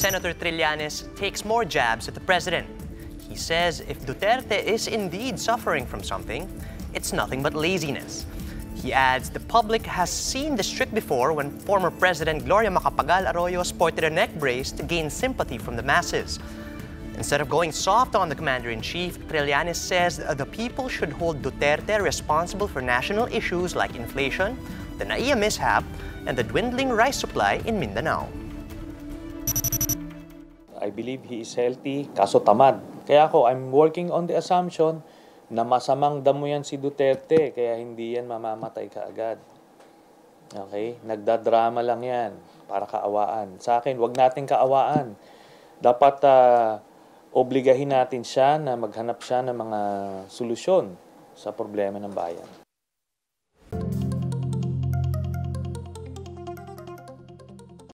Senator Trillanes takes more jabs at the president. He says if Duterte is indeed suffering from something, it's nothing but laziness. He adds the public has seen this trick before when former President Gloria Macapagal Arroyo sported a neck brace to gain sympathy from the masses. Instead of going soft on the commander-in-chief, Trillanes says the people should hold Duterte responsible for national issues like inflation, the NAIA mishap, and the dwindling rice supply in Mindanao. I believe he is healthy, kaso tamad. Kaya ako, I'm working on the assumption na masamang damo yan si Duterte, kaya hindi yan mamamatay kaagad. Okay? Nagdadrama lang yan para kaawaan. Sa akin, wag nating kaawaan. Dapat ah, obligahin natin siya na maghanap siya ng mga solusyon sa problema ng bayan.